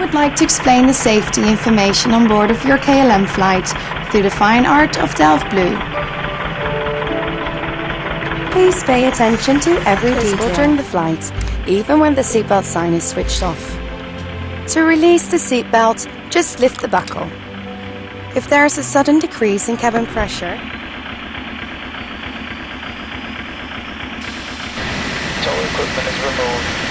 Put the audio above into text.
would like to explain the safety information on board of your KLM flight through the fine art of Delft Blue. Please pay attention to every detail during the flight, even when the seatbelt sign is switched off. To release the seatbelt, just lift the buckle. If there is a sudden decrease in cabin pressure, all equipment is removed.